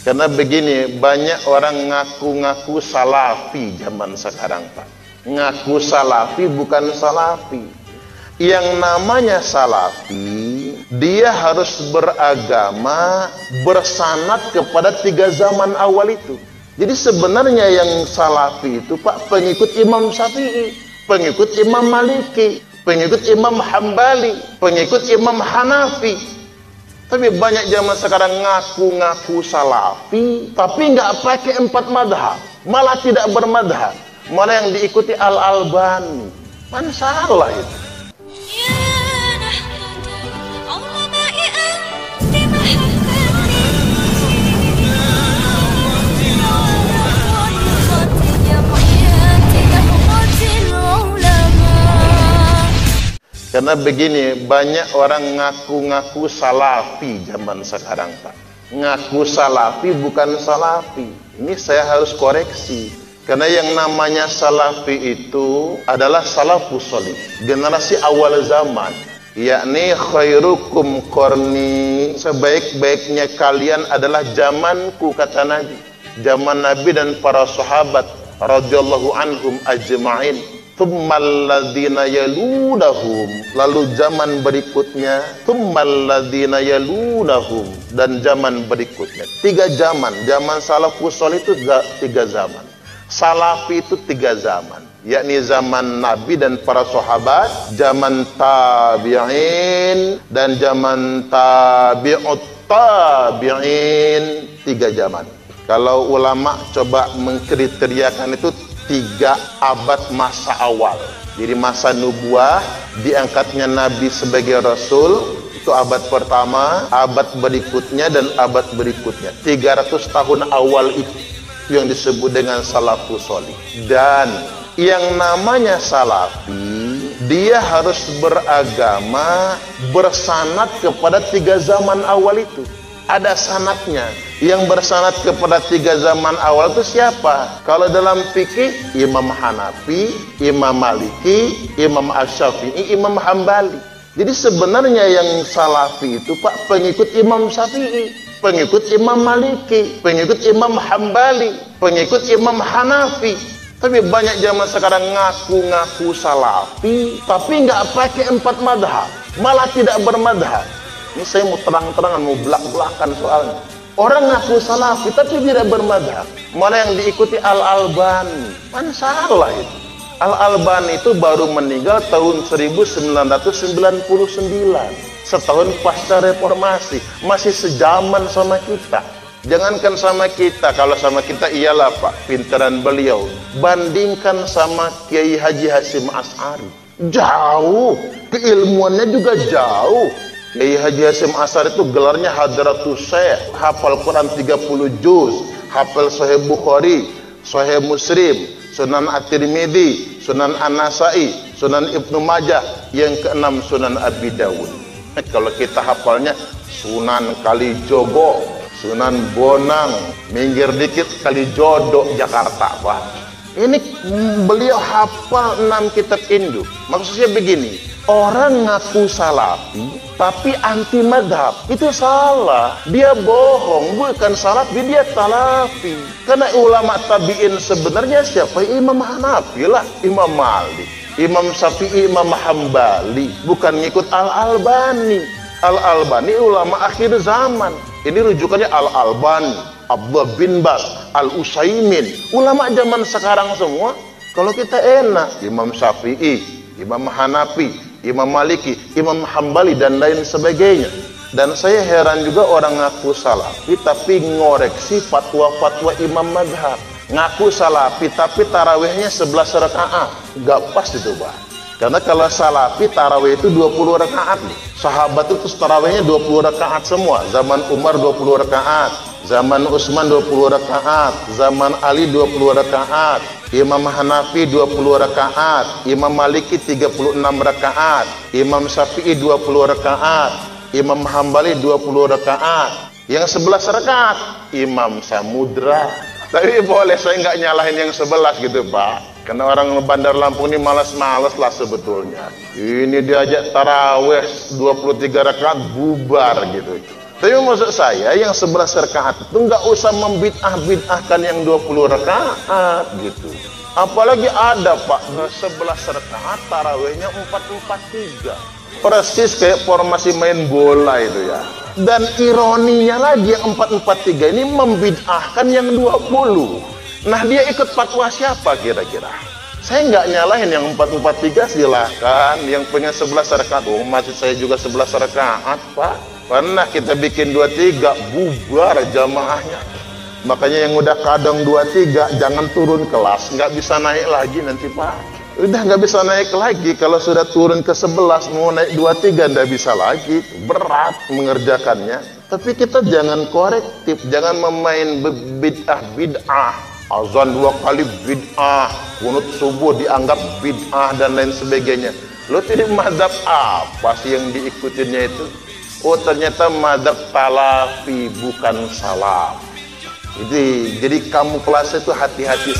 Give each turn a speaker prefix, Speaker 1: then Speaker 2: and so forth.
Speaker 1: Karena begini, banyak orang ngaku-ngaku salafi zaman sekarang, Pak. Ngaku salafi bukan salafi. Yang namanya salafi, dia harus beragama bersanat kepada tiga zaman awal itu. Jadi sebenarnya yang salafi itu Pak pengikut Imam Syafi'i, pengikut Imam Maliki, pengikut Imam Hambali, pengikut Imam Hanafi, tapi banyak zaman sekarang ngaku-ngaku salafi, tapi nggak pakai empat madhab, malah tidak bermadhab, malah yang diikuti al-albani. Mana salah itu? Karena begini, banyak orang ngaku-ngaku salafi zaman sekarang, Pak. Ngaku salafi bukan salafi. Ini saya harus koreksi. Karena yang namanya salafi itu adalah salafus solih. Generasi awal zaman. Yakni khairukum korni. Sebaik-baiknya kalian adalah zamanku, kata Nabi. Zaman Nabi dan para sahabat. radhiyallahu anhum ajma'in Thummalladina yalunahum. Lalu zaman berikutnya Thummalladina yalunahum. Dan zaman berikutnya. Tiga zaman. Zaman salafus soleh itu tiga zaman. Salafi itu tiga zaman. Yakni zaman Nabi dan para sahabat, zaman tabi'in dan zaman tabi'ut tabi'in, tiga zaman. Kalau ulama coba mengkriteriakan itu tiga abad masa awal. Jadi masa nubuah diangkatnya Nabi sebagai Rasul itu abad pertama, abad berikutnya dan abad berikutnya. 300 tahun awal itu yang disebut dengan salafus solih. Dan yang namanya salafi dia harus beragama bersanat kepada tiga zaman awal itu ada sanatnya. Yang bersanat kepada tiga zaman awal itu siapa? Kalau dalam fikih Imam Hanafi Imam Maliki Imam Asyafi'i Imam Hambali. Jadi sebenarnya yang salafi itu Pak pengikut Imam Syafi'i pengikut Imam Maliki pengikut Imam Hambali pengikut Imam Hanafi. Tapi banyak zaman sekarang ngaku-ngaku salafi tapi nggak pakai empat madhab malah tidak bermadhab ini saya mau terang-terangan, mau belak-belakan soalnya. Orang ngaku salafi tapi tidak bermadhab. Mana yang diikuti Al-Albani. Mana salah itu? Al-Albani itu baru meninggal tahun 1999. Setahun pasca reformasi. Masih sejaman sama kita. Jangankan sama kita, kalau sama kita iyalah Pak, pintaran beliau. Bandingkan sama Kiai Haji Hasim As'ari. Jauh, keilmuannya juga jauh. Kiai Haji Hasim Asar itu gelarnya Hadratus Syekh, hafal Quran 30 juz, hafal Sahih Bukhari, Sahih Muslim, Sunan At-Tirmidzi, Sunan An-Nasai, Sunan Ibnu Majah, yang keenam Sunan Abi Dawud. Eh, kalau kita hafalnya Sunan Kalijogo, Sunan Bonang, minggir dikit Kalijodo Jakarta, Pak. Ini beliau hafal enam kitab Hindu. Maksudnya begini, orang ngaku salafi tapi anti madhab itu salah. Dia bohong bukan salafi dia talafi karena ulama tabiin sebenarnya siapa? Imam Hanafi lah Imam Malik Imam Syafi'i Imam Hambali. Bukan ngikut Al-Albani. Al-Albani ulama akhir zaman. Ini rujukannya Al-Albani Abdullah bin Bas Al-Usaimin. Ulama zaman sekarang semua kalau kita enak Imam Syafi'i Imam Hanafi Imam Maliki, Imam Hambali dan lain sebagainya. Dan saya heran juga orang ngaku salafi tapi ngoreksi fatwa-fatwa Imam Madhab. Ngaku salafi tapi tarawihnya 11 rakaat. Gak pas itu, Pak. Karena kalau salafi tarawih itu 20 rakaat. Sahabat itu tarawihnya 20 rakaat semua. Zaman Umar 20 rakaat, zaman Utsman 20 rakaat, zaman Ali 20 rakaat, Imam Hanafi 20 rakaat, Imam Maliki 36 rakaat, Imam Syafi'i 20 rakaat, Imam Hambali 20 rakaat. Yang 11 rakaat Imam Samudra. Tapi boleh saya nggak nyalahin yang 11 gitu, Pak. Karena orang Bandar Lampung ini malas-malas lah sebetulnya. Ini diajak taraweh 23 rakaat bubar gitu. Tapi maksud saya yang 11 rakaat itu nggak usah membid'ah-bid'ahkan yang 20 rakaat gitu. Apalagi ada Pak 11 rakaat tarawihnya 443. Persis kayak formasi main bola itu ya. Dan ironinya lagi yang 443 ini membid'ahkan yang 20. Nah dia ikut fatwa siapa kira-kira? Saya nggak nyalahin yang 443 silahkan. Yang pengen 11 rakaat. Oh masih saya juga 11 rakaat Pak Pernah kita bikin dua tiga bubar jamaahnya. Makanya yang udah kadang dua tiga jangan turun kelas, nggak bisa naik lagi nanti pak. Udah nggak bisa naik lagi kalau sudah turun ke sebelas mau naik dua tiga nggak bisa lagi, berat mengerjakannya. Tapi kita jangan korektif, jangan memain bid'ah bid'ah. Azan dua kali bid'ah, kunut subuh dianggap bid'ah dan lain sebagainya. Lo tidak madhab apa sih yang diikutinnya itu? Oh ternyata madhab talafi bukan salam. Jadi jadi kamu kelas itu hati-hati.